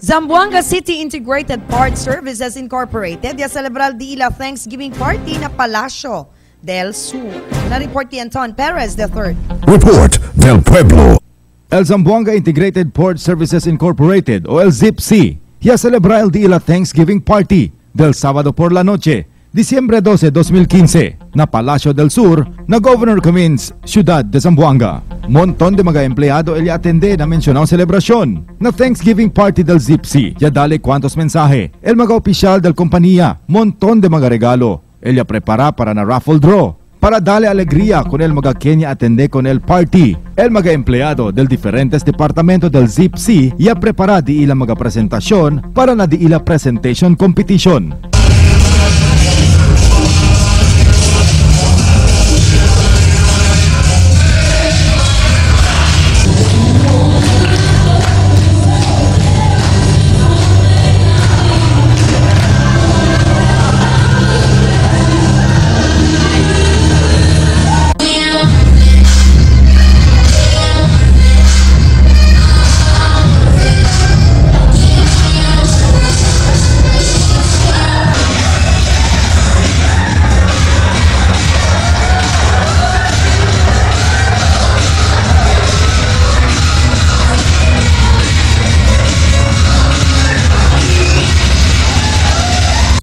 Zamboanga City Integrated Parts Services Incorporated ya celebral di ila Thanksgiving Party na Palasyo del Sur. Na-report ni Anton Perez III. Report del Pueblo. El Zamboanga Integrated Port Services Incorporated o el ZIPC ya celebra el Día de la Thanksgiving Party del sábado por la noche, Diciembre 12, 2015, na Palacio del Sur, na Governor Cummins, Ciudad de Zamboanga. Montón de mga empleyado el atende na mencionado celebrasyon na Thanksgiving Party del ZIPC. Ya dale cuantos mensaje. El mga opisyal del compañía, montón de mga regalo. Ella prepara para na raffle draw para darle alegría con el mga Kenya atende con el party. El mga empleado del diferentes departamentos del ZIPC ya prepara di ila mga presentasyon para na di ila presentation competition.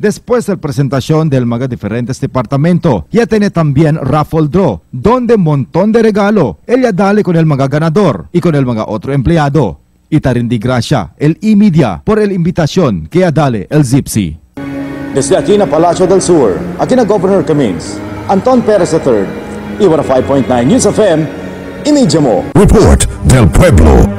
Después de la presentación del mga diferentes departamento, ya tiene también raffle draw, donde montón de regalo. Ella dale con el mga ganador y con el mga otro empleado. Y tarindi gracia el e-media por el invitación que ya dale el Zipsi. Desde aquí na Palacio del Sur, aquí na Governor Cummins, Anton Perez III, Iwara 5.9 News FM, imidya mo. Report del Pueblo.